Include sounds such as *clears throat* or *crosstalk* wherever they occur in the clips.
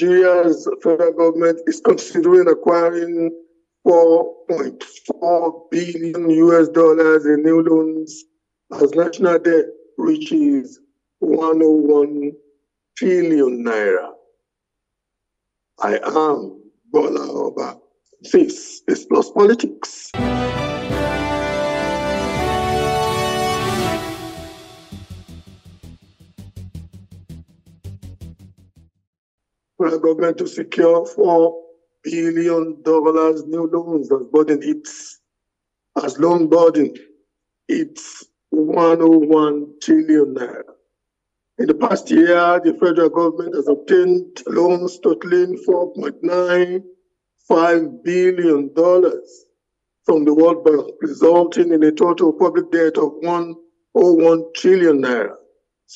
Nigeria's federal government is considering acquiring 4.4 billion US dollars in new loans as national debt reaches 101 trillion naira. I am Bola Oba. This is Plus Politics. For the government to secure four billion dollars new loans as burden its as loan burden it's 101 trillion naira. In the past year, the federal government has obtained loans totaling 4.95 billion dollars from the World Bank, resulting in a total public debt of 101 trillion naira.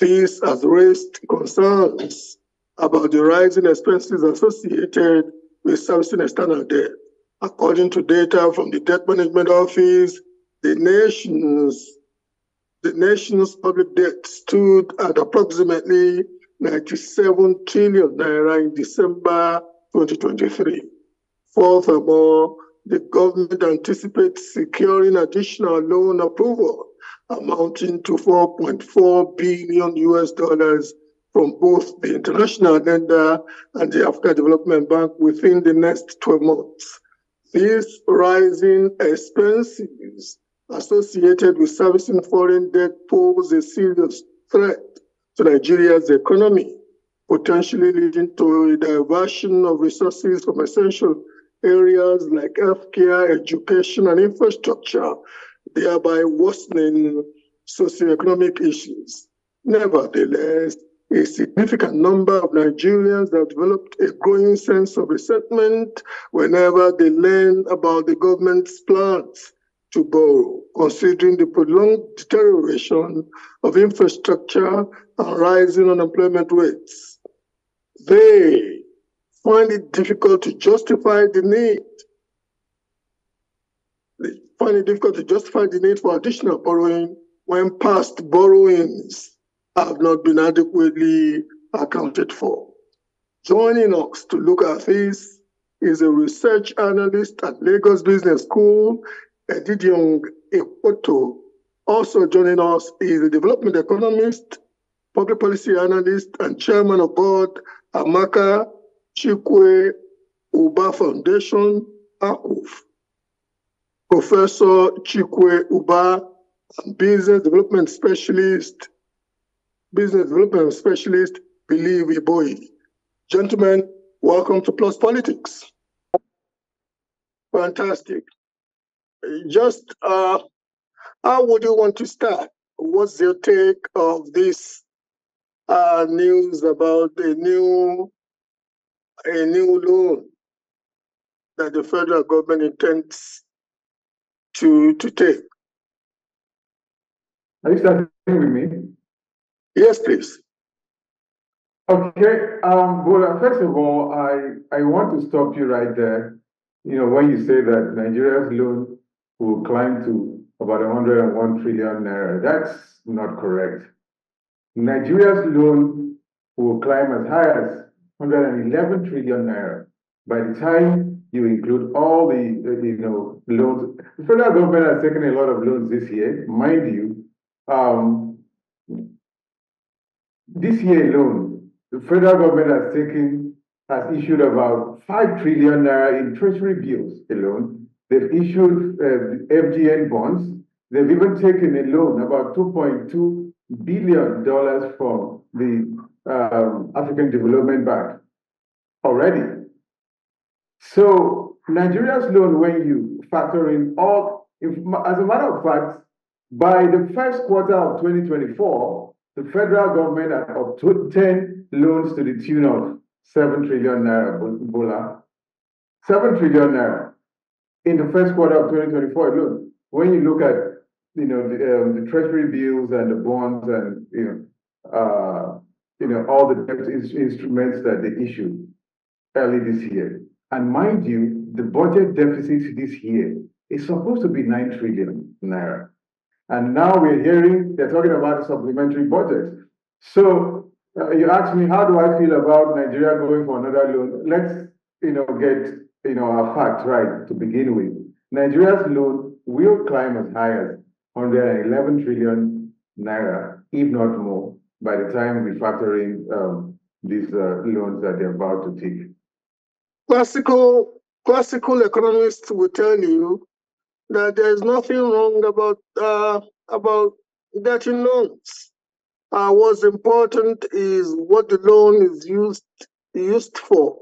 This has raised concerns about the rising expenses associated with servicing external debt. According to data from the Debt Management Office, the nation's the nation's public debt stood at approximately 97 trillion naira in December 2023. Furthermore, the government anticipates securing additional loan approval amounting to 4.4 billion US dollars from both the international lender uh, and the African Development Bank within the next 12 months. These rising expenses associated with servicing foreign debt pose a serious threat to Nigeria's economy, potentially leading to a diversion of resources from essential areas like healthcare, education, and infrastructure, thereby worsening socioeconomic issues. Nevertheless, a significant number of Nigerians have developed a growing sense of resentment whenever they learn about the government's plans to borrow, considering the prolonged deterioration of infrastructure and rising unemployment rates. They find it difficult to justify the need. They find it difficult to justify the need for additional borrowing when past borrowings have not been adequately accounted for. Joining us to look at this is a research analyst at Lagos Business School, Edidiong Ekoto. Also joining us is a development economist, public policy analyst, and chairman of board, Amaka Chikwe Uba Foundation, AKUF. Professor Chikwe Uba, business development specialist, business development specialist, Believe Iboy. Gentlemen, welcome to Plus Politics. Fantastic. Just uh, how would you want to start? What's your take of this uh, news about a new a new loan that the federal government intends to to take? Are you starting with me? Yes, please. Okay, um, well, first of all, I, I want to stop you right there. You know, when you say that Nigeria's loan will climb to about 101 trillion naira, that's not correct. Nigeria's loan will climb as high as 111 trillion naira by the time you include all the, you know, loans. The federal government has taken a lot of loans this year, mind you. Um, this year alone, the federal government has taken, has issued about 5 trillion naira in treasury bills alone. They've issued uh, FGN bonds. They've even taken a loan, about $2.2 billion from the um, African Development Bank already. So Nigeria's loan, when you factor in all, if, as a matter of fact, by the first quarter of 2024, the federal government had obtained loans to the tune of 7 trillion naira, Bola. 7 trillion naira in the first quarter of 2024 alone. When you look at you know the, um, the treasury bills and the bonds and you know uh, you know all the debt instruments that they issued early this year. And mind you, the budget deficit this year is supposed to be 9 trillion naira. And now we're hearing they're talking about supplementary budget. So uh, you asked me how do I feel about Nigeria going for another loan. Let's you know get you know our facts right to begin with. Nigeria's loan will climb as high as 111 trillion naira, if not more, by the time we factor in um, these uh, loans that they're about to take. Classical classical economists will tell you that there is nothing wrong about uh, about getting loans. Uh, what's important is what the loan is used used for.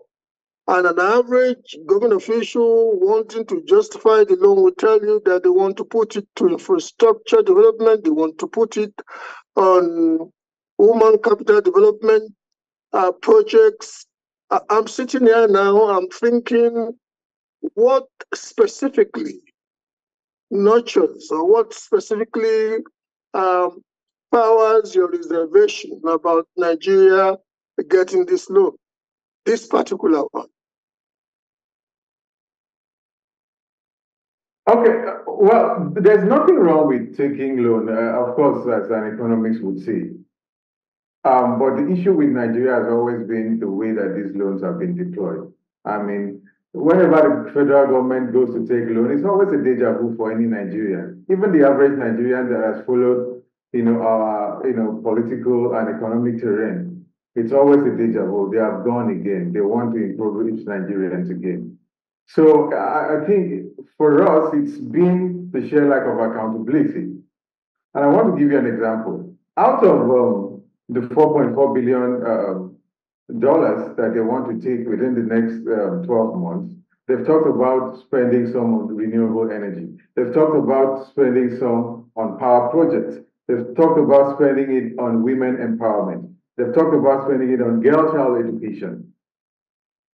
And an average government official wanting to justify the loan will tell you that they want to put it to infrastructure development, they want to put it on human capital development uh, projects. I'm sitting here now, I'm thinking what specifically nurtures or what specifically um, powers your reservation about Nigeria getting this loan, this particular one? Okay, uh, well, there's nothing wrong with taking loan, uh, of course, as an economist would say. Um, but the issue with Nigeria has always been the way that these loans have been deployed. I mean, whenever the federal government goes to take loan, it's always a deja vu for any Nigerian. Even the average Nigerian that has followed you know, our, you know, political and economic terrain, it's always a deja vu. They have gone again. They want to improve Nigerians again. So I, I think for us, it's been the sheer lack of accountability. And I want to give you an example. Out of um, the 4.4 billion um, dollars that they want to take within the next um, 12 months, they've talked about spending some on renewable energy. They've talked about spending some on power projects. They've talked about spending it on women empowerment. They've talked about spending it on girl child education.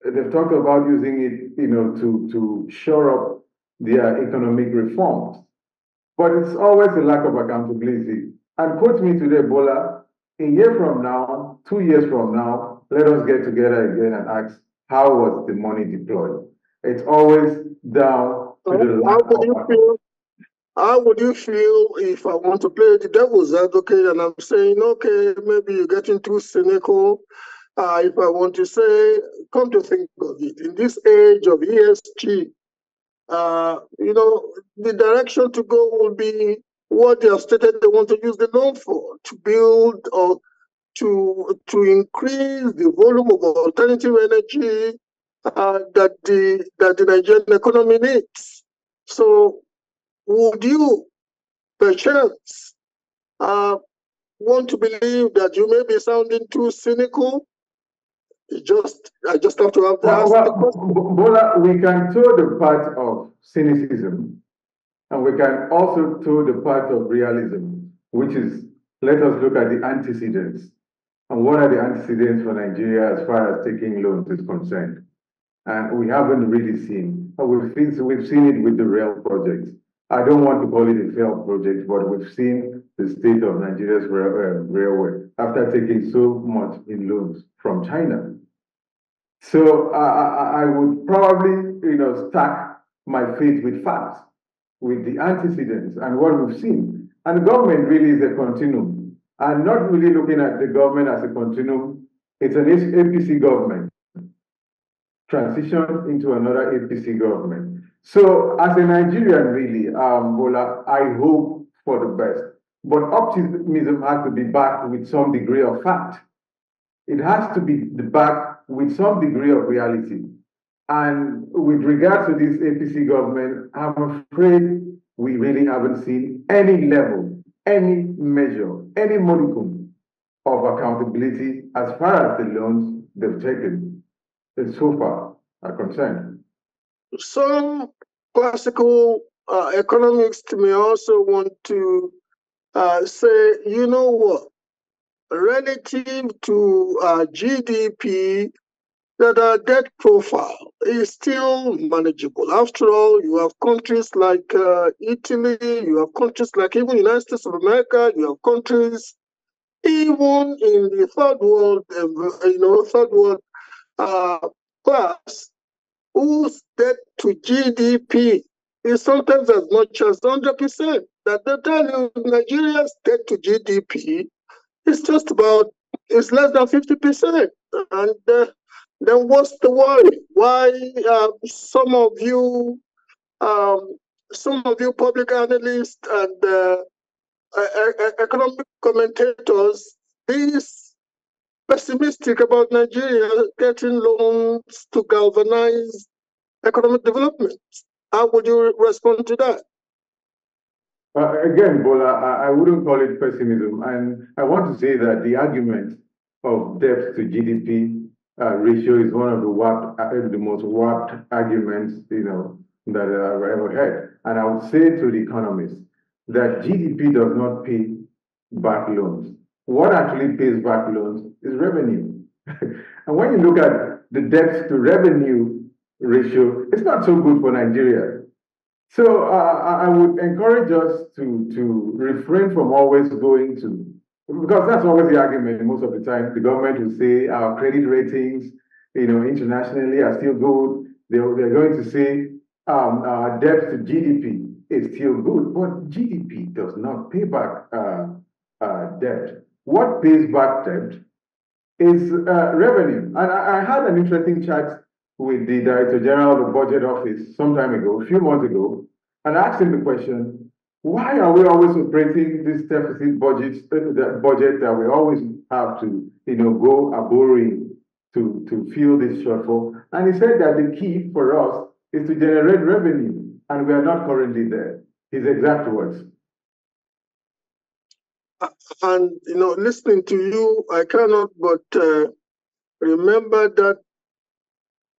They've talked about using it, you know, to, to shore up their economic reforms. But it's always a lack of accountability. And quote me today, Bola, a year from now, two years from now, let us get together again and ask, how was the money deployed? It's always down to the lack of how would you feel if I want to play the devil's advocate and I'm saying, okay, maybe you're getting too cynical. Uh, if I want to say, come to think of it, in this age of ESG, uh, you know, the direction to go will be what they have stated they want to use the loan for, to build or to to increase the volume of alternative energy uh, that the that the Nigerian economy needs. So would you, perchance, uh, want to believe that you may be sounding too cynical? just, I just have to have to ask well, Bola, we can throw the part of cynicism, and we can also throw the part of realism, which is let us look at the antecedents. And what are the antecedents for Nigeria as far as taking loans is concerned? And we haven't really seen, we've seen, we've seen it with the rail projects. I don't want to call it a failed project, but we've seen the state of Nigeria's uh, railway after taking so much in loans from China. So I, I would probably, you know, stack my faith with facts, with the antecedents and what we've seen. And government really is a continuum. I'm not really looking at the government as a continuum. It's an APC government. Transition into another APC government. So as a Nigerian, really, um, Bola, I hope for the best. But optimism has to be backed with some degree of fact. It has to be backed with some degree of reality. And with regard to this APC government, I'm afraid we really haven't seen any level, any measure, any modicum of accountability as far as the loans they've taken so far are concerned. Some classical uh, economists may also want to uh, say, you know what, relative to uh, GDP, that our debt profile is still manageable. After all, you have countries like uh, Italy, you have countries like even the United States of America, you have countries even in the third world, uh, you know, third world uh, class whose debt to GDP is sometimes as much as 100%. That they tell you Nigeria's debt to GDP is just about is less than 50%. And uh, then what's the worry? Why uh, some of you, um, some of you public analysts and uh, economic commentators, these pessimistic about Nigeria getting loans to galvanize economic development. How would you respond to that? Uh, again, Bola, I, I, wouldn't call it pessimism. And I want to say that the argument of debt to GDP uh, ratio is one of the warped, uh, the most warped arguments, you know, that I've ever heard. And I would say to the economists that GDP does not pay back loans. What actually pays back loans is revenue. *laughs* and when you look at the debt to revenue ratio, it's not so good for Nigeria. So uh, I would encourage us to, to refrain from always going to, because that's always the argument most of the time. The government will say our credit ratings, you know, internationally are still good. They're, they're going to say um, our debt to GDP is still good, but GDP does not pay back uh, uh, debt. What pays back debt is uh, revenue. And I, I had an interesting chat with the Director General of the Budget Office some time ago, a few months ago, and asked him the question, why are we always operating this deficit budget, uh, the budget that we always have to, you know, go a borrowing to, to fill this shortfall? And he said that the key for us is to generate revenue, and we are not currently there. His exact words. And, you know, listening to you, I cannot but uh, remember that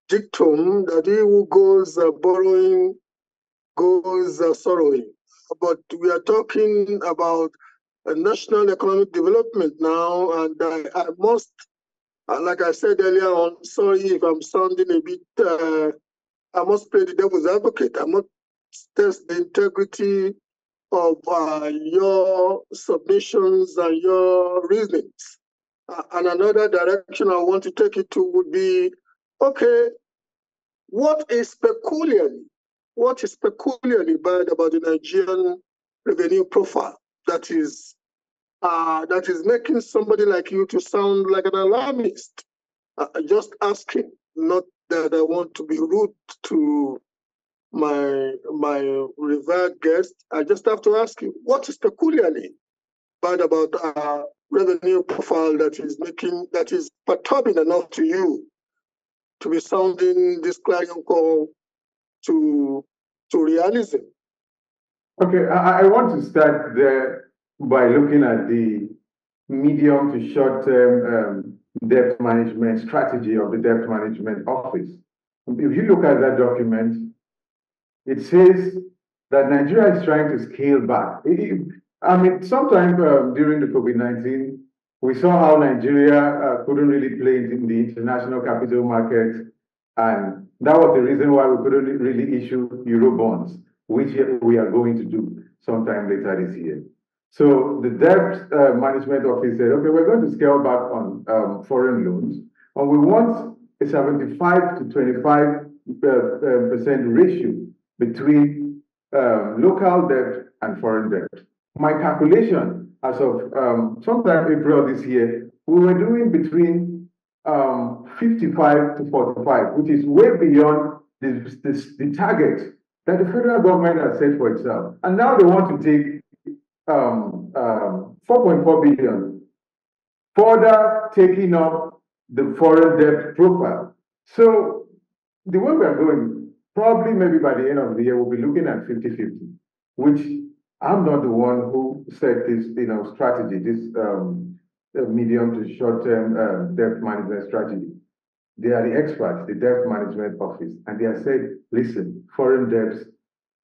dictum that he who goes uh, borrowing goes uh, sorrowing. But we are talking about national economic development now, and I, I must, uh, like I said earlier on, sorry if I'm sounding a bit, uh, I must play the devil's advocate. I must test the integrity of uh, your submissions and your reasonings. Uh, and another direction I want to take it to would be okay, what is peculiarly, what is peculiarly bad about the Nigerian revenue profile that is uh, that is making somebody like you to sound like an alarmist? Uh, just asking, not that I want to be rude to my my revered guest. I just have to ask you, what is peculiarly bad about our revenue profile that is making that is perturbing enough to you to be sounding this clarion call to to realism. Okay, I, I want to start there by looking at the medium to short term um, debt management strategy of the debt management office. If you look at that document, it says that Nigeria is trying to scale back. I mean, sometime um, during the COVID 19, we saw how Nigeria uh, couldn't really play in the international capital market. And that was the reason why we couldn't really issue Euro bonds, which we are going to do sometime later this year. So the debt uh, management office said, okay, we're going to scale back on um, foreign loans, and we want a 75 to 25 uh, uh, percent ratio between um, local debt and foreign debt. My calculation as of um, sometime April this year, we were doing between um, 55 to 45, which is way beyond the, the, the target that the federal government has set for itself. And now they want to take um, um, 4.4 billion, further taking up the foreign debt profile. So the way we are going, probably maybe by the end of the year, we'll be looking at 50-50, which I'm not the one who set this, you know, strategy, this um, medium to short-term uh, debt management strategy. They are the experts, the debt management office, and they have said, listen, foreign debts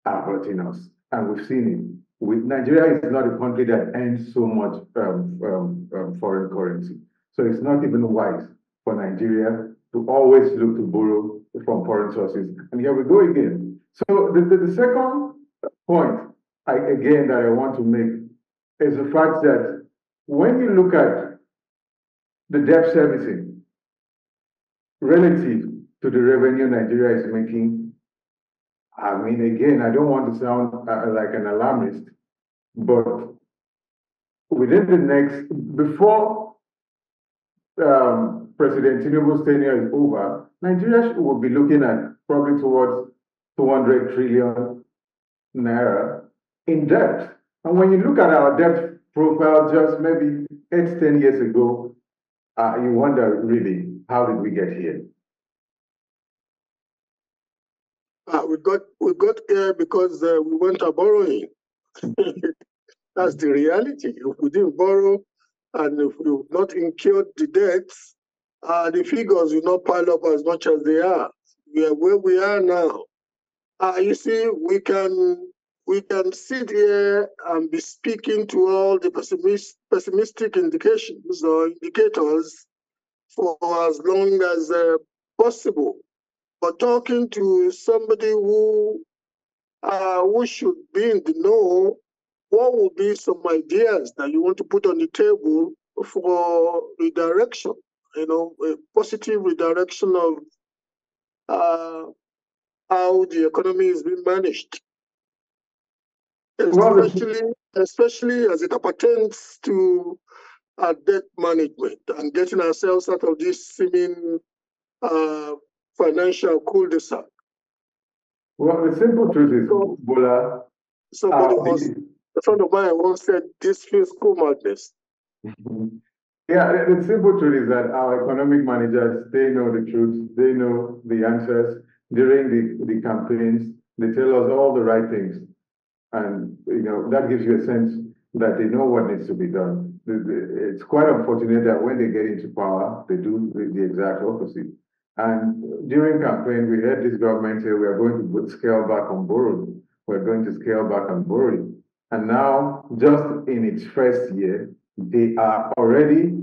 are hurting us, and we've seen it. With Nigeria is not a country that earns so much um, um, um, foreign currency, so it's not even wise for Nigeria to always look to borrow from foreign sources. And here we go again. So the, the, the second point I, again, that I want to make is the fact that when you look at the debt servicing relative to the revenue Nigeria is making, I mean, again, I don't want to sound uh, like an alarmist, but within the next, before um, President Tinubu's tenure is over, Nigeria will be looking at probably towards 200 trillion naira in debt. And when you look at our debt profile just maybe eight, 10 years ago, uh, you wonder really, how did we get here? Uh, we got we got here because uh, we went to borrowing. *laughs* That's the reality. If we didn't borrow and if we've not incurred the debts, uh, the figures will not pile up as much as they are. We are where we are now. Uh, you see, we can we can sit here and be speaking to all the pessimist, pessimistic indications or indicators for as long as uh, possible. But talking to somebody who uh, who should be in the know, what would be some ideas that you want to put on the table for redirection? You know, a positive redirection of uh, how the economy is being managed especially, especially as it pertains to our debt management and getting ourselves out of this seeming uh, financial cul-de-sac. Well, the simple truth is, so, Bola. Somebody uh, was, a friend of mine once said, this fiscal madness. yeah, the simple truth is that our economic managers, they know the truth, they know the answers. During the, the campaigns, they tell us all the right things. And, you know, that gives you a sense that they know what needs to be done. It's quite unfortunate that when they get into power, they do the exact opposite. And during campaign, we heard this government say we are going to scale back on borrowing. We're going to scale back on borrowing. And now, just in its first year, they are already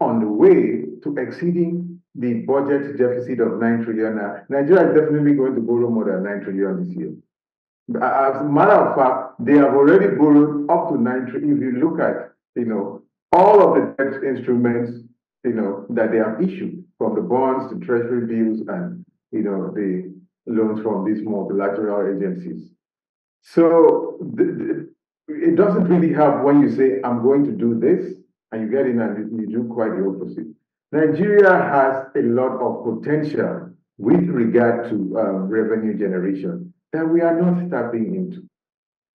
on the way to exceeding the budget deficit of 9 trillion. Nigeria is definitely going to borrow more than 9 trillion this year. As a matter of fact, they have already borrowed up to nine trillion. If you look at, you know, all of the debt instruments, you know, that they have issued, from the bonds to treasury bills and, you know, the loans from these multilateral agencies. So the, the, it doesn't really help when you say, I'm going to do this, and you get in and you, you do quite the opposite. Nigeria has a lot of potential with regard to um, revenue generation that we are not tapping into.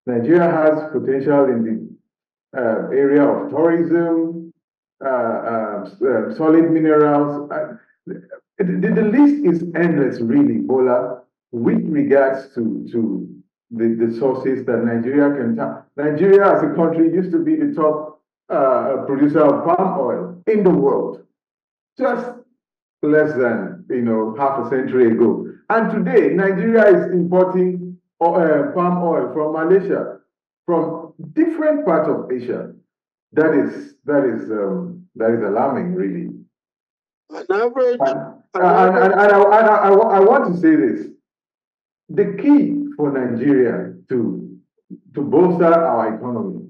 Nigeria has potential in the uh, area of tourism, uh, uh, uh solid minerals. Uh, the, the, list is endless, really, Bola, with regards to, to the, the sources that Nigeria can tap. Nigeria as a country used to be the top uh, producer of palm oil in the world, just less than you know half a century ago. And today, Nigeria is importing uh, palm oil from Malaysia, from different parts of Asia. That is that is um, that is alarming, really. An average. And, and, and, and, I, and I, I, want to say this: the key for Nigeria to to bolster our economy,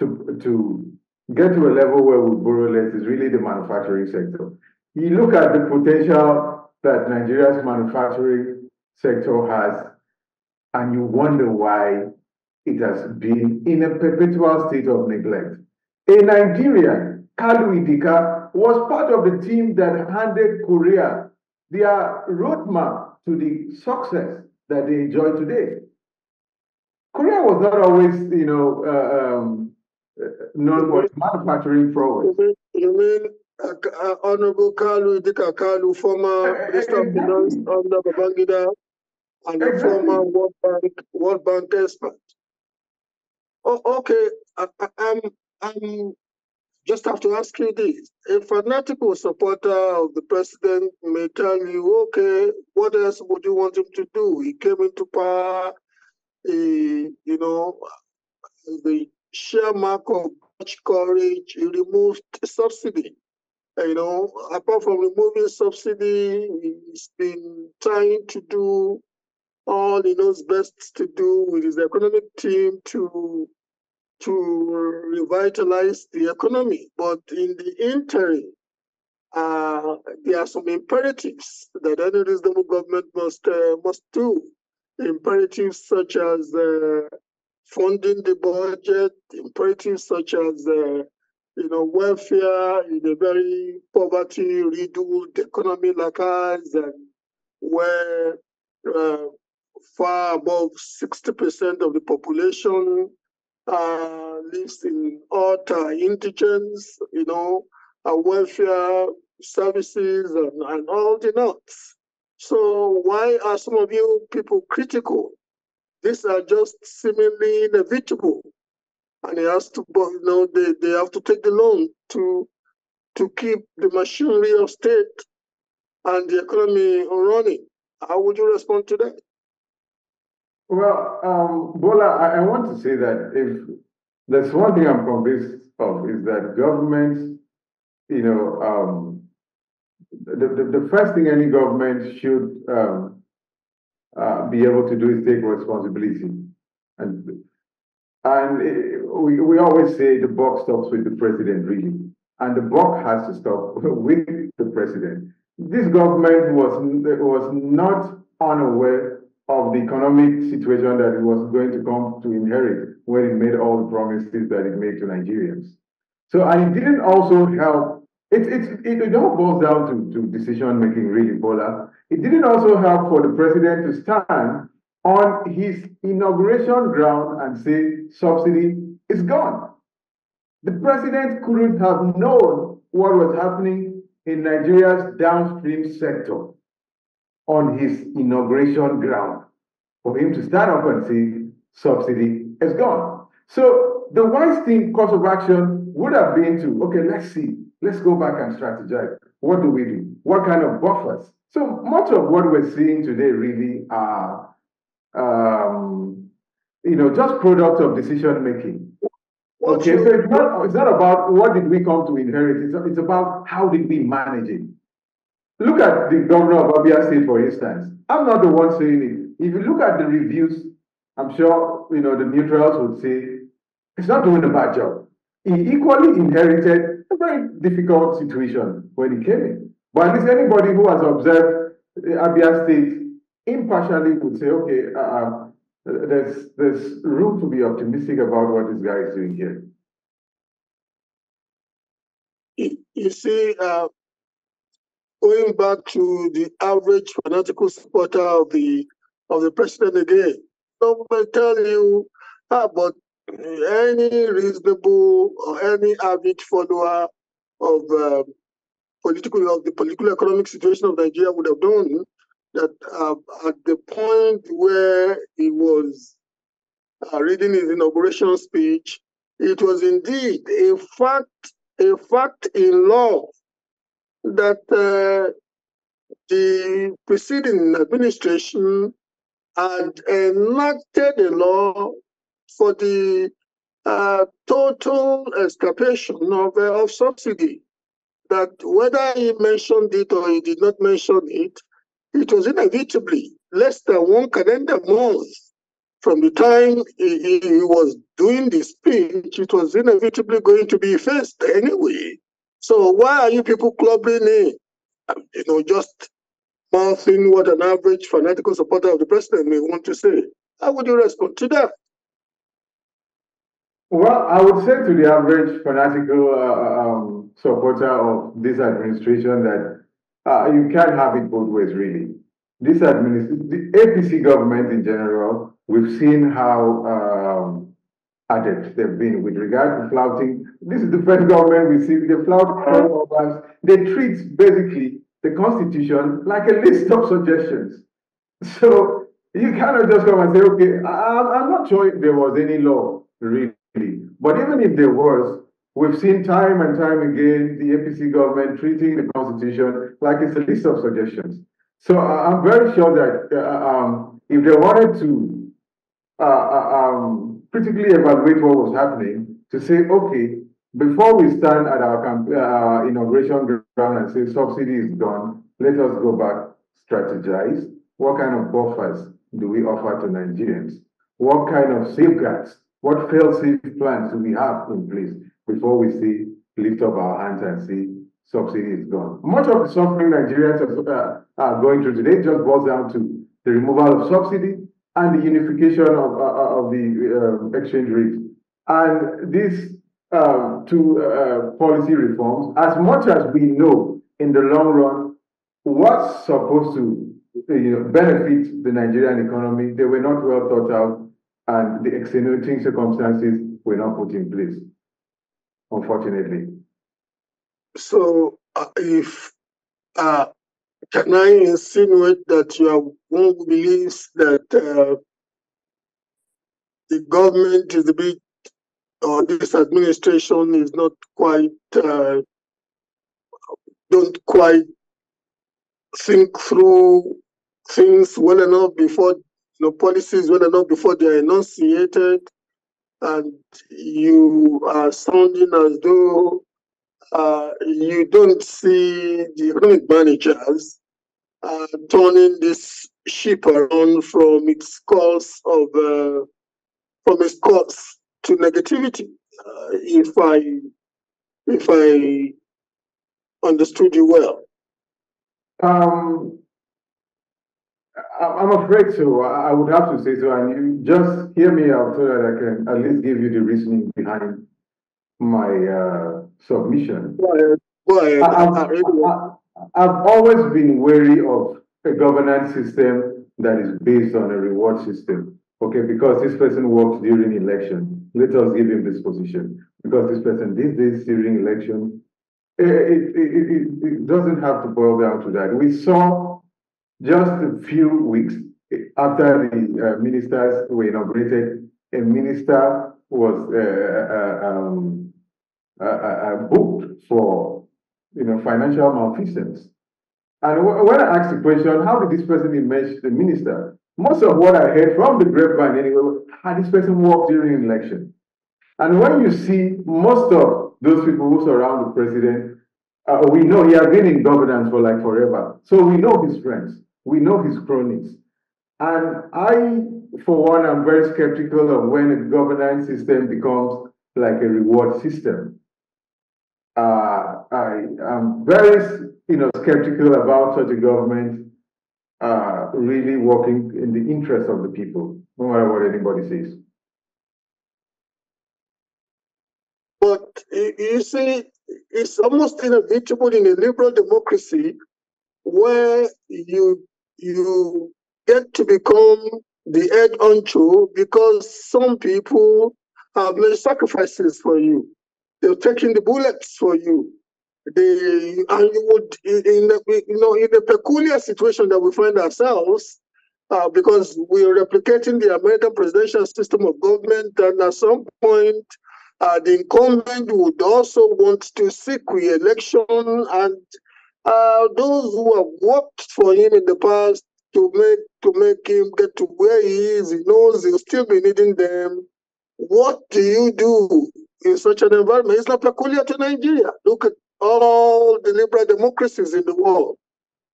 to to get to a level where we borrow less, is really the manufacturing sector. You look at the potential that Nigeria's manufacturing sector has, and you wonder why it has been in a perpetual state of neglect. A Nigerian, Kalu Idika, was part of the team that handed Korea their roadmap to the success that they enjoy today. Korea was not always, you know, uh, um, known for its manufacturing prowess. You mean uh, uh, Honorable Kalu Idika Kalu, former Minister of Finance under Babangida, and a former World Bank World Bank expert. Oh, okay, I, I'm I'm just have to ask you this: a fanatical supporter of the president may tell you, okay, what else would you want him to do? He came into power, he, you know, the sheer mark of much courage, he removed subsidy you know, apart from removing subsidy, he's been trying to do all he knows best to do with his economic team to to revitalize the economy. But in the interim, uh, there are some imperatives that any reasonable government must uh, must do. Imperatives such as uh, funding the budget, imperatives such as uh, you know, welfare in a very poverty-riddled economy like ours, and where uh, far above 60% of the population uh, lives in utter indigence, you know, welfare services and, and all the nuts. So why are some of you people critical? These are just seemingly inevitable. And it has to, you know, they, they have to take the loan to to keep the machinery of state and the economy running. How would you respond to that? Well, um, Bola, I, I want to say that if there's one thing I'm convinced of is that governments, you know, um, the, the, the first thing any government should um, uh, be able to do is take responsibility. And and it, we, we always say the buck stops with the president, really. And the buck has to stop *laughs* with the president. This government was, was not unaware of the economic situation that it was going to come to inherit when it made all the promises that it made to Nigerians. So, and it didn't also help. It, it, it, it all boils down to, to decision making, really, Bola. It didn't also help for the president to stand on his inauguration ground and say subsidy is gone. The president couldn't have known what was happening in Nigeria's downstream sector on his inauguration ground for him to stand up and say subsidy is gone. So the wise thing, course of action would have been to, okay, let's see, let's go back and strategize. What do we do? What kind of buffers? So much of what we're seeing today really are, um, you know, just product of decision making. Okay, so it's not, it's not about what did we come to inherit, it's, it's about how did we manage it. Look at the governor of Abia State, for instance. I'm not the one saying it. If you look at the reviews, I'm sure you know the neutrals would say it's not doing a bad job. He equally inherited a very difficult situation when he came in. But at least anybody who has observed Abia State impartially would say, okay, uh, um, there's there's room to be optimistic about what this guy is doing here. You see, uh, going back to the average fanatical supporter of the of the president again. Some tell you, ah, but any reasonable or any average follower of uh, political of the political economic situation of Nigeria would have known that uh, at the point where he was uh, reading his inauguration speech, it was indeed a fact, a fact in law that uh, the preceding administration had enacted a law for the uh, total escapation of, uh, of subsidy. That whether he mentioned it or he did not mention it, it was inevitably less than one calendar month from the time he, he was doing the speech, it was inevitably going to be faced anyway. So why are you people clubbing in? Um, you know, just mouthing what an average fanatical supporter of the president may want to say. How would you respond to that? Well, I would say to the average fanatical uh, um, supporter of this administration that uh, you can't have it both ways, really. This administration, the APC government in general, we've seen how um, adept they've been with regard to flouting. This is the first government we see, they flout us. They treat basically the constitution like a list of suggestions. So you cannot just come and say, okay, I, I'm not sure if there was any law really. But even if there was, we've seen time and time again the APC government treating the constitution like it's a list of suggestions. So I'm very sure that uh, um, if they wanted to uh, uh um, critically evaluate what was happening to say, okay, before we stand at our uh, inauguration ground and say subsidy is gone, let us go back, strategize. What kind of buffers do we offer to Nigerians? What kind of safeguards, what fail-safe plans do we have in place before we see lift up our hands and see subsidy is gone? Much of the suffering Nigerians are, uh, are going through today just boils down to the removal of subsidy and the unification of, uh, uh of the uh, exchange rate. And these um, to uh, policy reforms, as much as we know in the long run what's supposed to you know, benefit the Nigerian economy, they were not well thought out, and the extenuating circumstances were not put in place, unfortunately. So, uh, if uh, can I insinuate that you are one who believes that uh, the government is a bit, or this administration is not quite, uh, don't quite think through things well enough before, you know, policies well enough before they are enunciated, and you are sounding as though uh, you don't see the economic managers uh, turning this ship around from its course of uh, from its course to negativity. Uh, if I if I understood you well. Um, I'm afraid so. I would have to say so, and you just hear me out so that I can at least give you the reasoning behind my uh, submission. Go ahead. Go ahead. I've, I've always been wary of a governance system that is based on a reward system. Okay, because this person worked during election, let us give him this position. Because this person did this during election, it, it, it, it doesn't have to boil down to that. We saw just a few weeks after the uh, ministers were inaugurated, a minister was uh, uh, um, uh, uh, booked for you know financial malfeasance. And when I asked the question, how did this person emerge the minister? Most of what I heard from the grapevine anyway, how this person worked during election. And when you see most of those people who surround the president, uh, we know he has been in governance for like forever. So we know his friends, we know his cronies. And I, for one, am very skeptical of when a governance system becomes like a reward system. Uh, I am very, you know, skeptical about such a government uh, really working in the interest of the people, no matter what anybody says. But you see, it's almost inevitable in a liberal democracy where you you get to become the head honcho because some people have made sacrifices for you. They're taking the bullets for you. They and you would in the you know in the peculiar situation that we find ourselves, uh, because we are replicating the American presidential system of government, and at some point, uh, the incumbent would also want to seek re-election, and uh, those who have worked for him in the past to make to make him get to where he is, he knows he'll still be needing them. What do you do in such an environment? It's not peculiar to Nigeria. Look at all the liberal democracies in the world.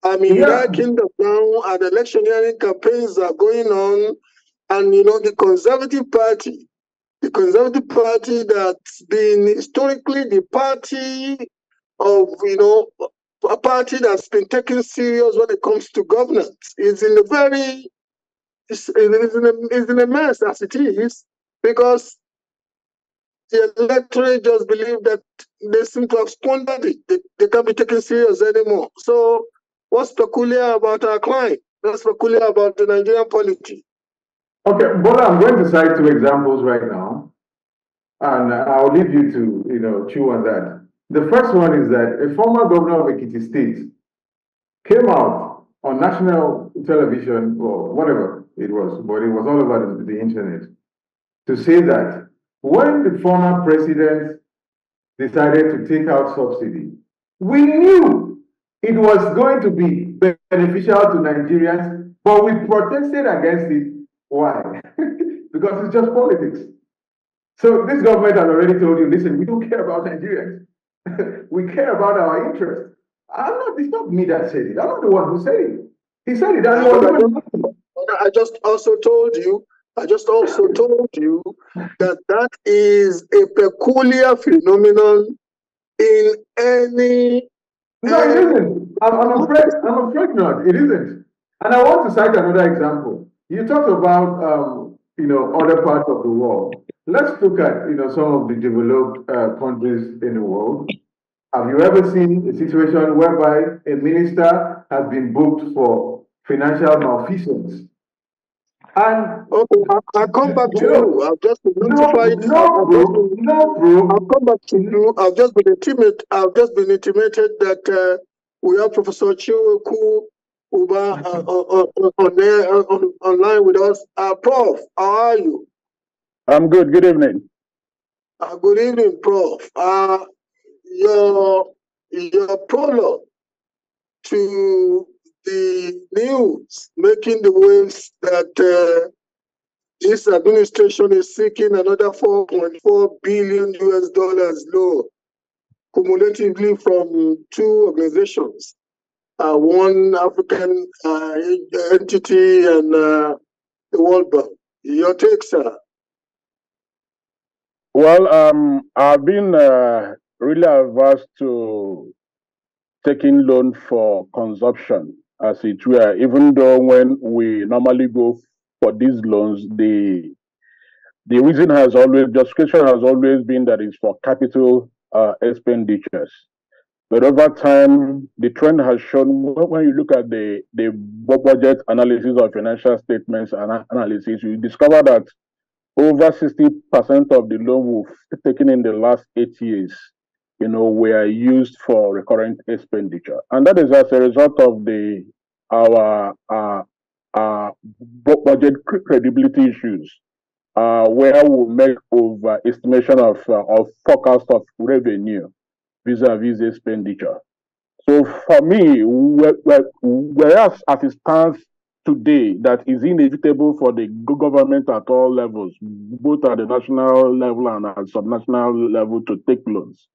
I mean, yeah. United Kingdom now and electioneering campaigns are going on, and you know the Conservative Party, the Conservative Party that's been historically the party of you know a party that's been taken serious when it comes to governance is in a very is in a, is in a mess as it is because the electorate just believe that they seem to have squandered it. They, they can't be taken serious anymore. So what's peculiar about our client? What's peculiar about the Nigerian polity? Okay, Bola, I'm going to cite two examples right now, and I'll leave you to you know chew on that. The first one is that a former governor of Ekiti State came out on national television or whatever it was, but it was all over the, the internet to say that when the former president decided to take out subsidy, we knew it was going to be beneficial to Nigerians, but we protested against it. Why? *laughs* because it's just politics. So this government has already told you, listen, we don't care about Nigerians. *laughs* we care about our interests. I'm not, it's not me that said it. I'm not the one who said it. He said it. I just also told you I just also *laughs* told you that that is a peculiar phenomenon in any. No, it isn't. I'm, I'm afraid. I'm afraid not. It isn't. And I want to cite another example. You talked about, um, you know, other parts of the world. Let's look at you know some of the developed uh, countries in the world. Have you ever seen a situation whereby a minister has been booked for financial malfeasance? And okay, I'll, I'll come back to you. I've just been notified. No, bro, no, bro. I'll come back to you. I've just been intimated. I've just been intimated that uh, we have Professor Chiwuike Uba uh, on, *laughs* on there on, online with us. Uh, Prof, how are you? I'm good. Good evening. Uh, good evening, Prof. Uh, your your prologue to the news making the waves that uh, this administration is seeking another 4.4 billion US dollars loan cumulatively from two organizations, uh, one African uh, entity and uh, the World Bank. Your take, sir? Well, um, I've been uh, really averse to taking loan for consumption, as it were, even though when we normally go for these loans, the the reason has always justification has always been that it's for capital uh, expenditures. But over time, the trend has shown when you look at the, the budget analysis or financial statements and analysis, you discover that over 60% of the loan we've taken in the last eight years, you know, were used for recurrent expenditure. And that is as a result of the our uh, uh, budget credibility issues, uh, where we make over estimation of, uh, of forecast of revenue vis-a-vis expenditure. So for me, whereas as it stands today that is inevitable for the government at all levels, both at the national level and at subnational level to take loans.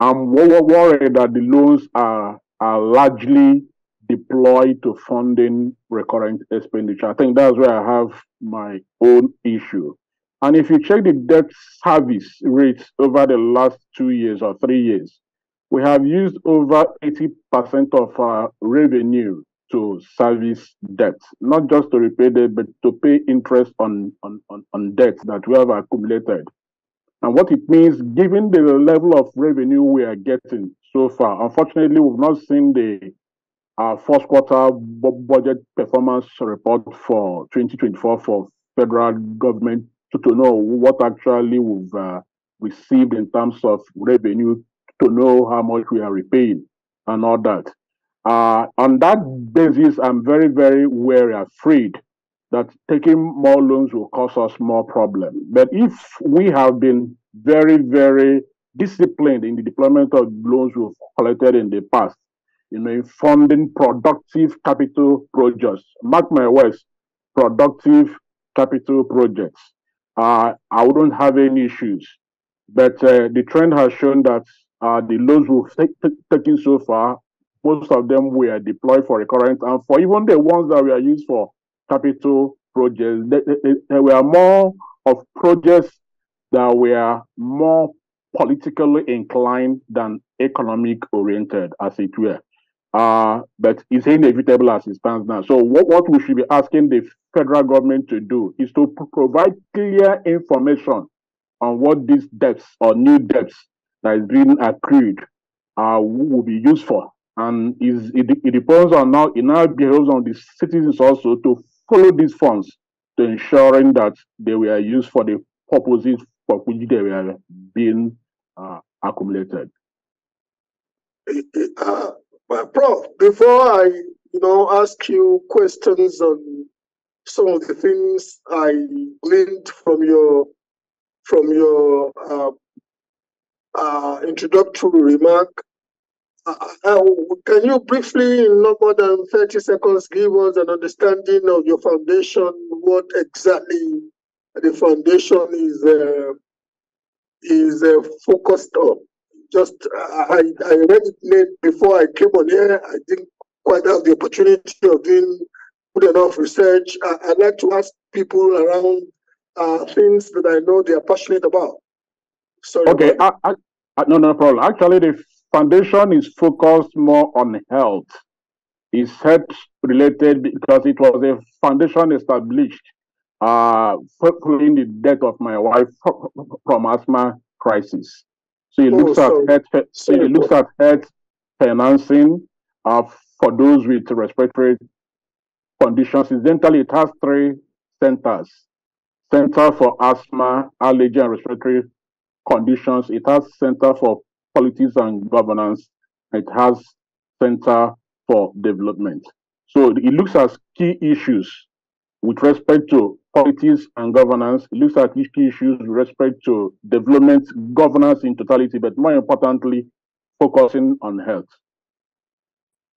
I'm worried that the loans are, are largely deployed to funding recurrent expenditure. I think that's where I have my own issue. And if you check the debt service rates over the last two years or three years, we have used over 80% of our revenue to service debt, not just to repay debt, but to pay interest on, on, on, on debt that we have accumulated. And what it means, given the level of revenue we are getting so far, unfortunately, we've not seen the uh, first quarter budget performance report for 2024 for federal government to, to know what actually we've uh, received in terms of revenue, to know how much we are repaying and all that. Uh, on that basis, I'm very, very wary, afraid that taking more loans will cause us more problem. But if we have been very, very disciplined in the deployment of loans we've collected in the past, you know, in funding productive capital projects, mark my words, productive capital projects, uh, I wouldn't have any issues. But uh, the trend has shown that uh, the loans we've taken so far most of them were deployed for recurrent, and for even the ones that were used for capital projects, there were more of projects that were more politically inclined than economic oriented, as it were. Uh, but it's inevitable as it stands now. So what, what we should be asking the federal government to do is to provide clear information on what these debts or new debts that is being accrued uh, will be used for and is it, it depends on now it now behoves on the citizens also to follow these funds to ensuring that they were used for the purposes for which they were being uh, accumulated. Uh, Prof, before I you know ask you questions on some of the things I gleaned from your from your uh, uh introductory remark, uh, uh, can you briefly, in no more than 30 seconds, give us an understanding of your foundation, what exactly the foundation is uh, is uh, focused on? Just, I, I read it before I came on here. I didn't quite have the opportunity of doing good enough research. I, would like to ask people around uh, things that I know they are passionate about. Sorry. Okay, I, I, no, no problem. Actually, the foundation is focused more on health. It's health related because it was a foundation established uh, following the death of my wife from asthma crisis. So it looks Oh, at health, so it looks at health financing uh, for those with respiratory conditions. Incidentally, it has three centers. Center for asthma, allergy, and respiratory conditions. It has Center for politics and governance. It has Center for development. So it looks at key issues with respect to politics and governance. It looks at key issues with respect to development, governance in totality, but more importantly, focusing on health.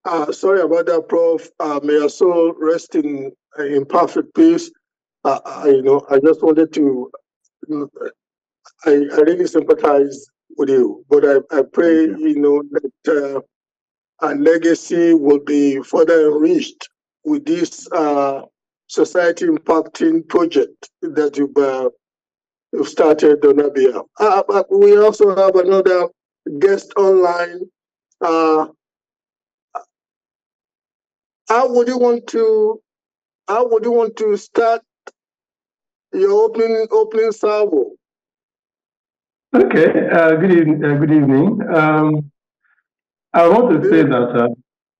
Uh, sorry about that, Prof. Uh, may your soul rest in in perfect peace. Uh, I, you know, I just wanted to. I, I really sympathize with you, but I, I pray Thank you. know that uh, our legacy will be further enriched with this uh, society impacting project that you've uh, you've started on our. Uh, but we also have another guest online. Uh, how would you want to how would you want to start your opening opening salvo? Okay, uh, good evening. Uh, good evening. Um, I want to say that uh,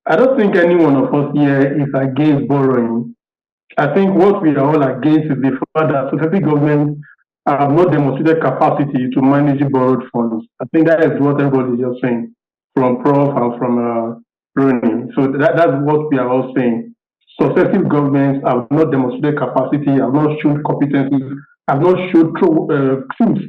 I don't think any one of us here is against borrowing. I think what we are all against is the fact that society government have not demonstrated capacity to manage borrowed funds. I think that is what everybody is just saying from Prof and from uh, Rooney. So that, that's what we are all saying. Successive governments have not demonstrated capacity, have not shown competency, have not showed true, uh, truth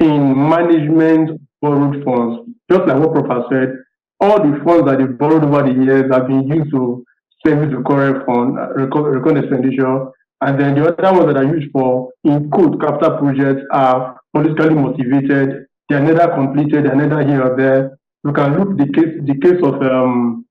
in management borrowed funds. Just like what Prof said, all the funds that they've borrowed over the years have been used to service the current fund, uh, recurrent expenditure, and then the other ones that are used for in capital projects are politically motivated. They are neither completed, they are neither here or there. You can look the case the case of um,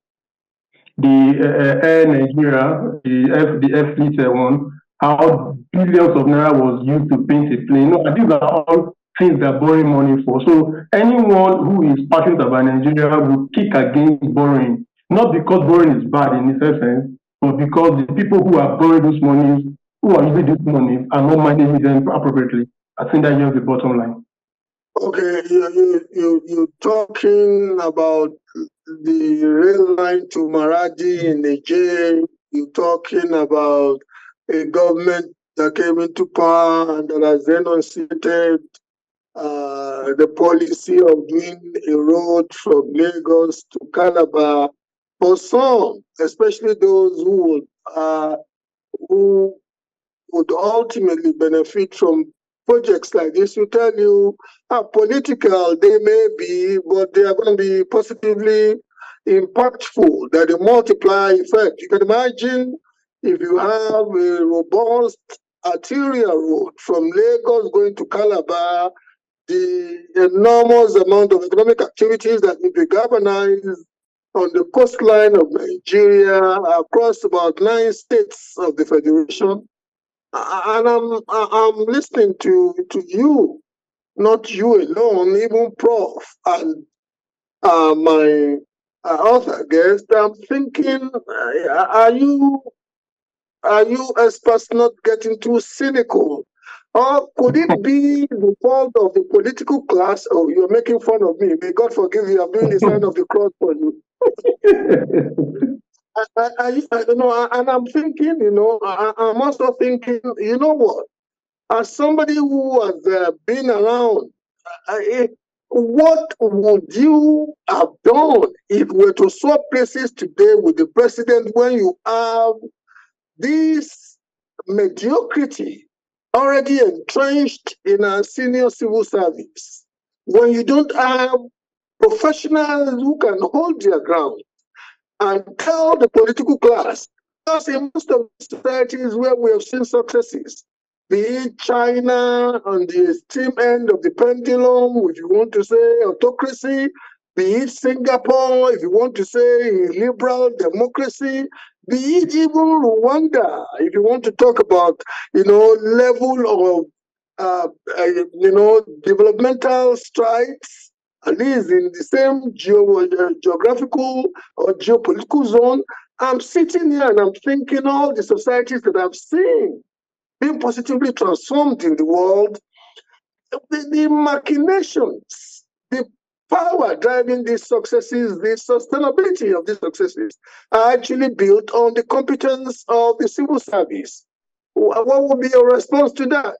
the uh, Air Nigeria, the F the F fleet uh, one, how billions of naira was used to paint a plane. No, these are all things they're borrowing money for. So anyone who is passionate about Nigeria will kick against borrowing, not because borrowing is bad in sense, but because the people who are borrowing those monies, who are using these monies, are not managing them appropriately. I think that's the bottom line. Okay, you you you you talking about the rail line to Maradi in Niger. You're talking about a government that came into power and that has enunciated uh, the policy of doing a road from Lagos to Calabar. For some, especially those who would uh, who would ultimately benefit from projects like this will tell you how political they may be, but they are going to be positively impactful. That the multiplier effect. You can imagine if you have a robust arterial road from Lagos going to Calabar, the enormous amount of economic activities that will be galvanized on the coastline of Nigeria across about nine states of the Federation and I'm I'm listening to to you, not you alone, even Prof and uh, my uh, author guest. I'm thinking, uh, are you are you experts not getting too cynical? Or could it be the fault of the political class? Oh, you're making fun of me. May God forgive you. I'm doing the sign of the cross for you. *laughs* I, I, I, I- you know, and I'm thinking, you know, I, I'm also thinking, you know what? As somebody who has uh, been around, I, what would you have done if we were to swap places today with the president when you have this mediocrity already entrenched in our senior civil service? When you don't have professionals who can hold their ground and tell the political class, because in most of the societies where we have seen successes, be it China on the extreme end of the pendulum, if you want to say autocracy, be it Singapore, if you want to say liberal democracy, be it even Rwanda, if you want to talk about, you know, level of, uh, uh, you know, developmental strides, at least in the same geo- uh, geographical or geopolitical zone, I'm sitting here and I'm thinking all the societies that I've seen being positively transformed in the world, the, the machinations, power driving these successes, the sustainability of these successes are actually built on the competence of the civil service. What would be your response to that?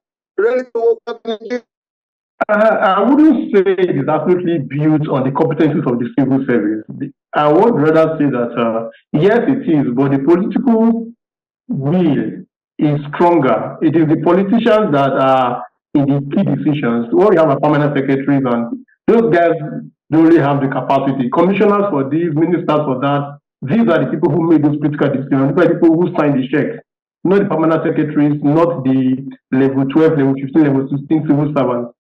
Uh, I wouldn't say it is absolutely built on the competencies of the civil service. I would rather say that uh, yes, it is, but the political will is stronger. It is the politicians that are in the key decisions. What we have a permanent secretaries and those guys don't really have the capacity. Commissioners for these, ministers for that, these are the people who make those political decisions. These are the people who sign the checks. Not the permanent secretaries, not the level 12, level 15, level 16 civil servants.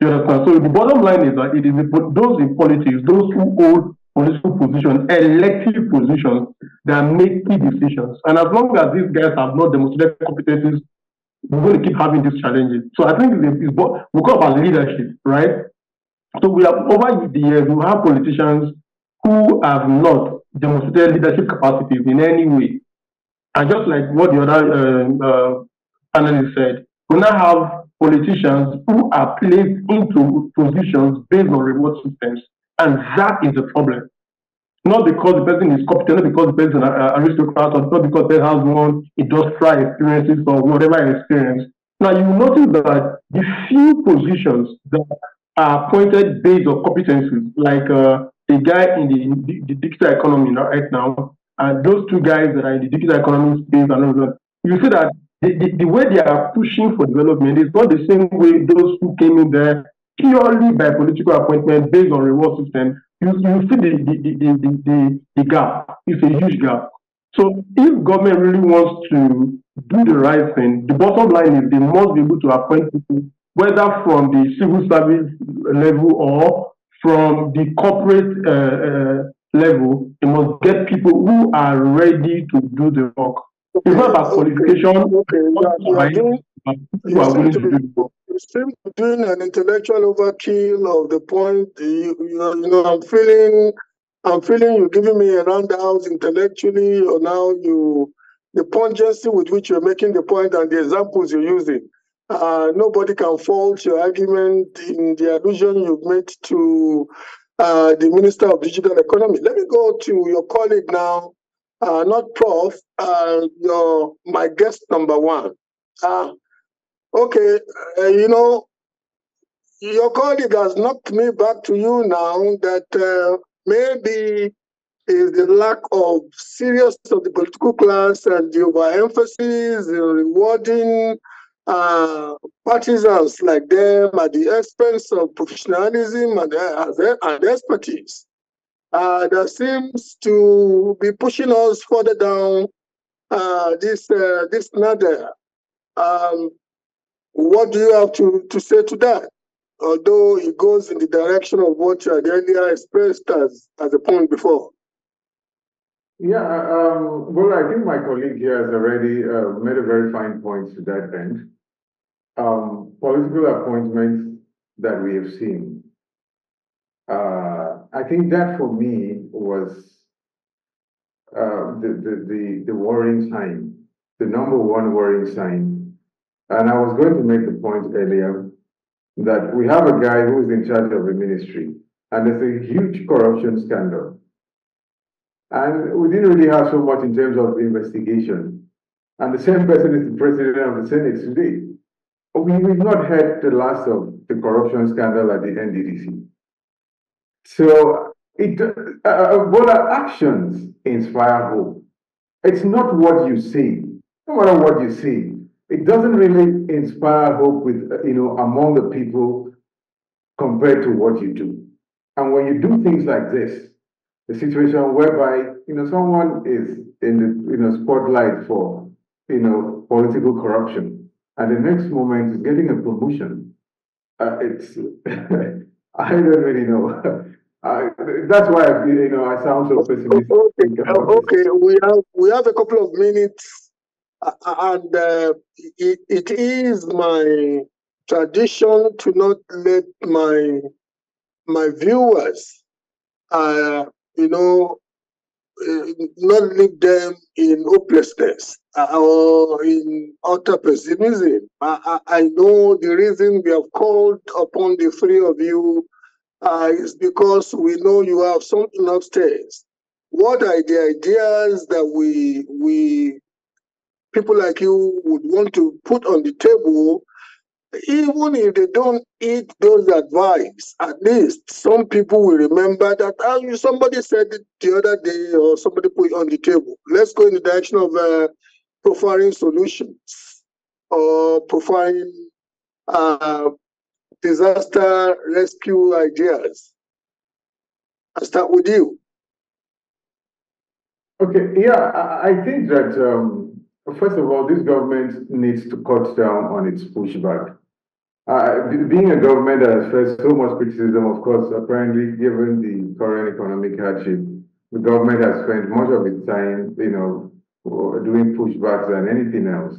You understand? So the bottom line is that it is those in politics, those who hold political positions, elective positions that make key decisions. And as long as these guys have not demonstrated competencies, we're going to keep having these challenges. So I think it's, it's we call about leadership, right? So we have over the years we have politicians who have not demonstrated leadership capacities in any way. And just like what the other uh, uh, panelists said, we now have politicians who are placed into positions based on reward systems. And that is the problem. Not because the person is competent, not because the person is an aristocrat, or not because they has one industrial experiences or whatever experience. Now you notice that the few positions that are appointed based on competencies, like uh, a guy in the, the, the, digital economy right now, and those two guys that are in the digital economy space, and all that. you see that the, the, the, way they are pushing for development is not the same way those who came in there purely by political appointment based on reward system. You, you see the, the, the, the, the, the gap. It's a huge gap. So if government really wants to do the right thing, the bottom line is they must be able to appoint people, whether from the civil service level or from the corporate uh, uh, level, they must get people who are ready to do the work. It's not about qualification. Okay, you, seem to be, you seem to be doing an intellectual overkill of the point. You, you, know, you know, I'm feeling, I'm feeling you're giving me a roundhouse intellectually, or now you, the pungency with which you're making the point and the examples you're using. Uh, nobody can fault your argument in the allusion you've made to uh, the Minister of Digital Economy. Let me go to your colleague now, uh, not Prof, uh, your my guest number one. Uh, okay, uh, you know, your colleague has knocked me back to you now that maybe is the lack of seriousness of the political class and the overemphasis, the rewarding uh, partisans like them at the expense of professionalism and, uh, and expertise uh, that seems to be pushing us further down uh, this uh, this ladder. Um, what do you have to, to say to that? Although it goes in the direction of what you had earlier expressed as, as a point before. Yeah, um, well, I think my colleague here has already uh, made a very fine point to that end. Um, political appointments that we have seen uh, I think that for me was uh, the, the, the, the worrying sign, the number one worrying sign. And I was going to make the point earlier that we have a guy who is in charge of a ministry, and there's a huge corruption scandal. And we didn't really have so much in terms of investigation. And the same person is the president of the Senate today. We, we've not heard the last of the corruption scandal at the NDDC. So it, uh, uh, but actions inspire hope. It's not what you see, no matter what you see. It doesn't really inspire hope with uh, you know among the people compared to what you do. And when you do things like this, the situation whereby you know someone is in the you know spotlight for you know political corruption, and the next moment is getting a promotion. Uh, it's *laughs* I don't really know. *laughs* Uh, that's why I, you know I sound so pessimistic. Okay, okay. we have we have a couple of minutes, uh, and uh, it, it is my tradition to not let my my viewers, uh, you know, uh, not leave them in hopelessness uh, or in utter pessimism. I, I, I, know the reason we have called upon the three of you uh, is because we know you have something upstairs. What are the ideas that we we people like you would want to put on the table even if they don't eat those advice, at least some people will remember that uh, somebody said it the other day or somebody put it on the table. Let's go in the direction of uh, profiling solutions or profiling uh, disaster rescue ideas. i start with you. Okay, yeah, I, I think that um, first of all, this government needs to cut down on its pushback. Uh, being a government that has faced so much criticism, of course, apparently, given the current economic hardship, the government has spent much of its time, you know, doing pushbacks than anything else.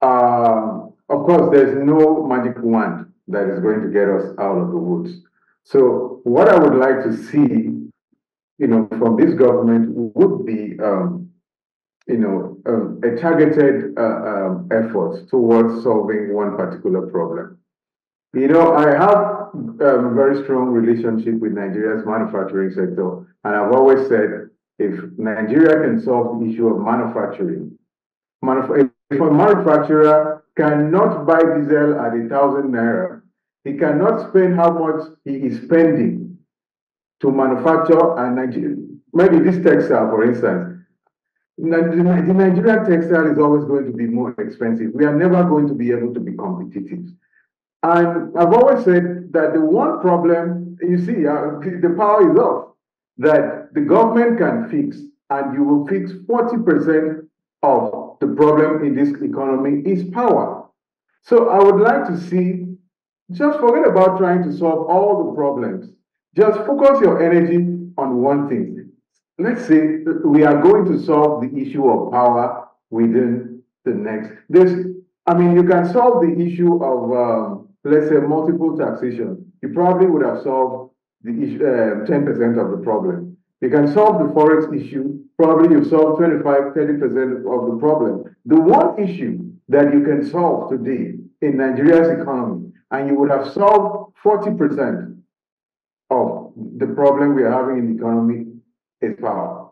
Uh, of course, there's no magic wand that is going to get us out of the woods. So, what I would like to see, you know, from this government would be um, you know, um, a targeted uh, um, effort towards solving one particular problem. You know, I have um, a very strong relationship with Nigeria's manufacturing sector, and I've always said if Nigeria can solve the issue of manufacturing, manuf if a manufacturer cannot buy diesel at a thousand naira, he cannot spend how much he is spending to manufacture and Nigeria, maybe this textile, for instance, the Nigerian textile is always going to be more expensive. We are never going to be able to be competitive. And I've always said that the one problem, you see, uh, the power is off, that the government can fix, and you will fix 40% of the problem in this economy is power. So I would like to see, just forget about trying to solve all the problems. Just focus your energy on one thing let's say we are going to solve the issue of power within the next. This, I mean, you can solve the issue of, um, let's say, multiple taxation. You probably would have solved the issue, uh, 10% of the problem. You can solve the forex issue. Probably you solve 25, 30% of the problem. The one issue that you can solve today in Nigeria's economy, and you would have solved 40% of the problem we are having in the economy is power.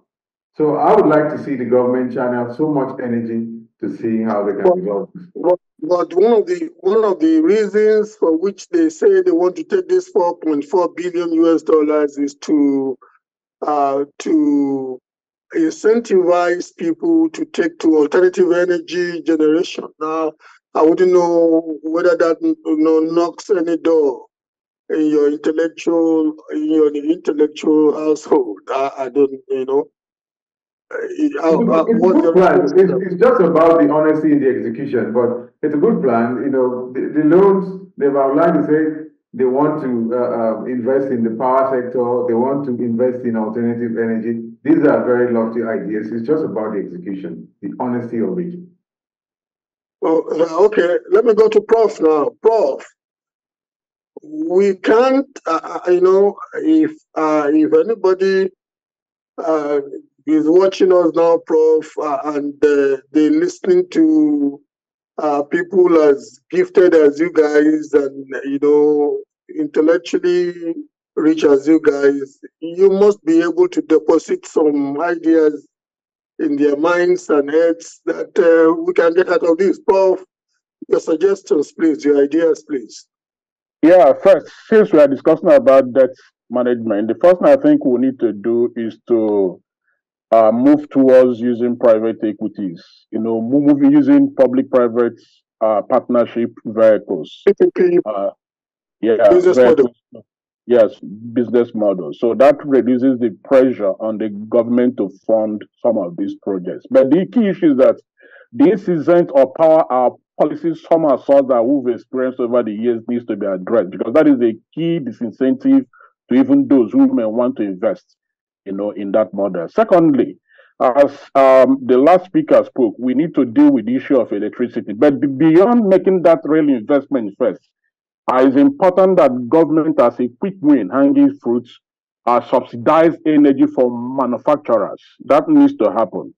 So I would like to see the government channel so much energy to see how they can but, this. But, but one of the one of the reasons for which they say they want to take this 4.4 billion US dollars is to uh, to incentivize people to take to alternative energy generation. Now, I wouldn't know whether that you know, knocks any door in your intellectual in your intellectual household. I, I don't, you know. Uh, it's, good plan. It's, it's, just about the honesty in the execution, but it's a good plan. You know, the, the loans they've outlined to say they want to uh, uh, invest in the power sector, they want to invest in alternative energy. These are very lofty ideas. It's just about the execution, the honesty of it. Well, uh, okay, let me go to Prof now. Prof, we can't, uh, uh, you know, if uh, if anybody uh, is watching us now, Prof, uh, and uh, they're listening to people as gifted as you guys, and you know, intellectually rich as you guys, you must be able to deposit some ideas in their minds and heads that we can get out of this. Prof, your suggestions, please, your ideas, please. Yeah, first, since we are discussing about debt management, the first thing I think we need to do is to uh, move towards using private equities, you know, moving using public-private uh, partnership vehicles. Uh, yeah, business vehicles, model. Yes, business model. So that reduces the pressure on the government to fund some of these projects. But the key issue is that the incident or power are policies some assault that we've experienced over the years needs to be addressed because that is a key disincentive to even those who may want to invest, you know, in that model. Secondly, as um, the last speaker spoke, we need to deal with the issue of electricity. But beyond making that real investment first, it's important that government has a quick win hanging fruits uh, subsidize energy for manufacturers. That needs to happen.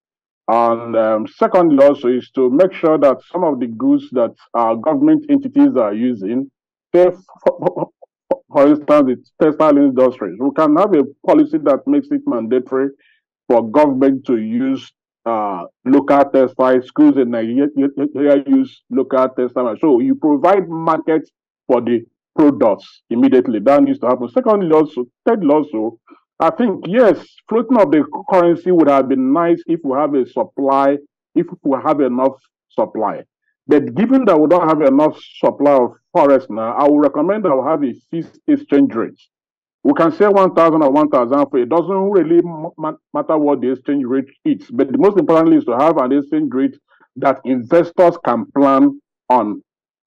And um, secondly, also is to make sure that some of the goods that our government entities are using, for instance, the textile industries, we can have a policy that makes it mandatory for government to use uh, local textile schools in Nigeria use local textile. So you provide markets for the products immediately. That needs to happen. Secondly, also, thirdly, also, I think, yes, floating of the currency would have been nice if we have a supply, if we have enough supply. But given that we don't have enough supply of forex now, I would recommend that we have a fixed exchange rate. We can say 1,000 or 1,000 for it. doesn't really matter what the exchange rate is. But the most importantly is to have an exchange rate that investors can plan on.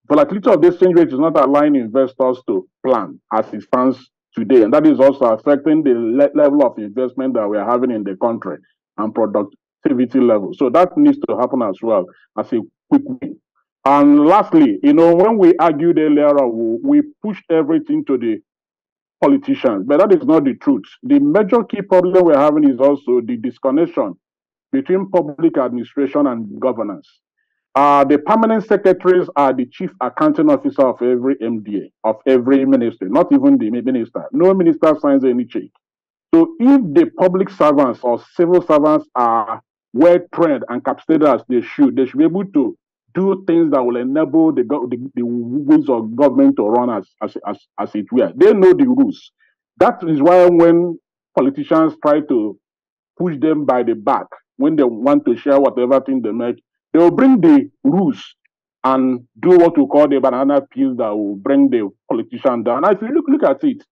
Volatility of the exchange rate is not allowing investors to plan as it stands today. And that is also affecting the le level of investment that we are having in the country and productivity level. So that needs to happen as well as a quick win. And lastly, you know, when we argued earlier, we pushed everything to the politicians, but that is not the truth. The major key problem we're having is also the disconnection between public administration and governance. Uh, the permanent secretaries are the chief accounting officer of every MDA, of every ministry, not even the minister. No minister signs any check. So if the public servants or civil servants are well trained and capacitated as they should, they should be able to do things that will enable the, the, the wheels of government to run as, as, as, as it were. They know the rules. That is why when politicians try to push them by the back, when they want to share whatever thing they make, they will bring the rules and do what we call the banana peel that will bring the politician down. Now, if you look, look at it,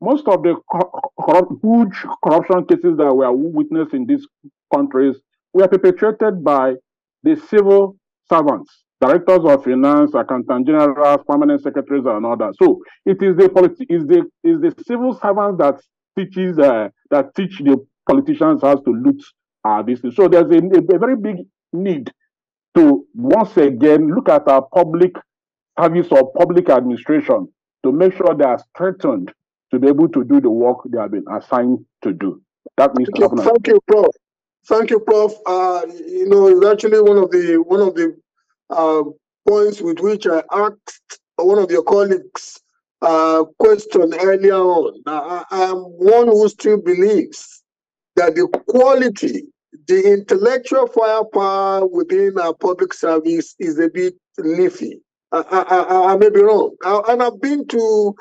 most of the corrupt, huge corruption cases that we are witnessing in these countries were perpetrated by the civil servants, directors of finance, accountant generals, permanent secretaries, and others. So it is the politi- is the is the civil servants that teaches uh, that teach the politicians how to loot uh, this. So there's a, a very big need to once again look at our public service or public administration to make sure they are strengthened to be able to do the work they have been assigned to do. That needs to happen. Thank you, Prof. Thank you, Prof. Uh, you know, it's actually one of the one of the uh, points with which I asked one of your colleagues uh, question earlier on. I, I am one who still believes that the quality the intellectual firepower within our public service is a bit leafy. I, I, I may be wrong. I, and I've been to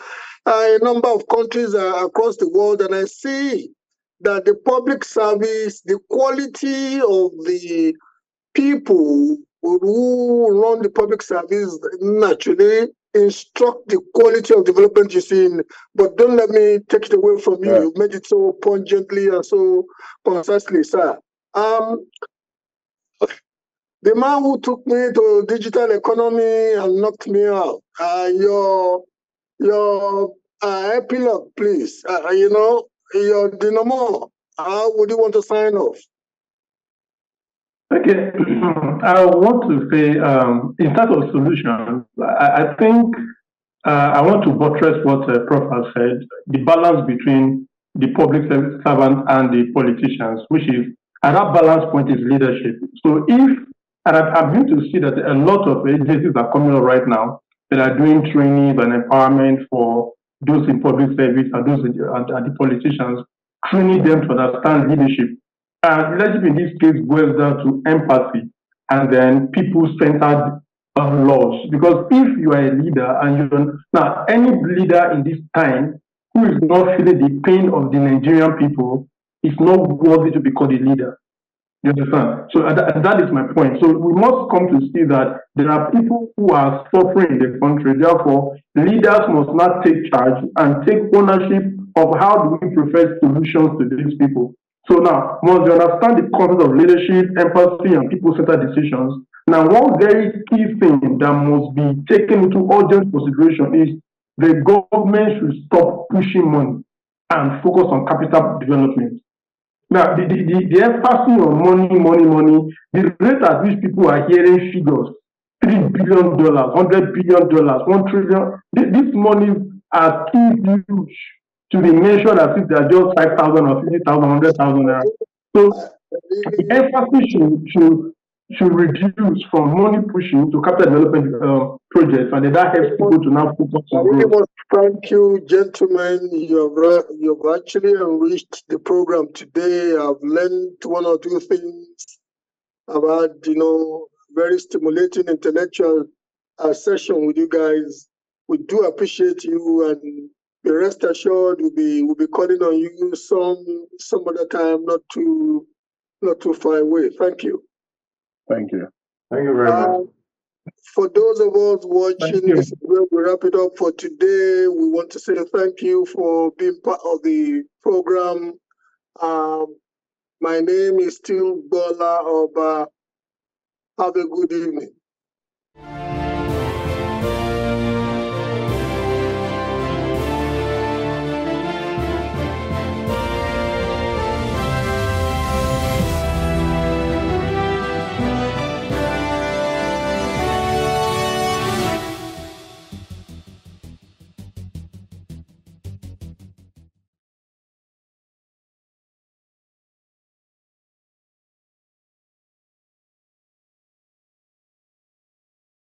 a number of countries uh, across the world, and I see that the public service, the quality of the people who run the public service naturally instruct the quality of development you see in, but don't let me take it away from you. Yeah. You made it so pungently and so concisely, sir. Um, the man who took me to digital economy and knocked me out. Uh, your your uh, epilogue, please. Uh, you know, your dynamo. How would you want to sign off? Okay, *clears throat* I want to say, um, in terms of solution, I, I think uh, I want to buttress what uh, Prof has said, the balance between the public servants and the politicians, which is and that balance point is leadership. So if, and I've been to see that a lot of agencies are coming up right now that are doing trainings and empowerment for those in public service and those and, and the politicians, training them to understand leadership. And leadership in this case boils down to empathy and then people-centered laws. Because if you are a leader and you don't, now any leader in this time who is not feeling the pain of the Nigerian people is not worthy to be called a leader. You understand? So that, that is my point. So we must come to see that there are people who are suffering in the country. Therefore, leaders must not take charge and take ownership of how do we provide solutions to these people. So now, once you understand the concept of leadership, empathy, and people-centered decisions, now one very key thing that must be taken into urgent consideration is the government should stop pushing money and focus on capital development. Now, the, the, the, emphasis on money, money, money, the rate at which people are hearing figures, $3 billion, $100 billion, $1 trillion, these monies are too huge should be measured as if they are just 5,000 or 50,000, 100,000 naira. So the emphasis should, should, should reduce from money pushing to capital development uh, projects, and then that helps people to now focus on growth. thank you, gentlemen. You have, ra- you have actually enriched the program today. I've learned one or two things. I've you know, very stimulating intellectual uh, session with you guys. We do appreciate you and be rest assured we'll be we'll be calling on you some some other time, not too not too far away. Thank you. Thank you. Thank you very much. Um, for those of us watching, this is where we wrap it up for today. We want to say thank you for being part of the program. Um, my name is still Bola Oba. Have a good evening.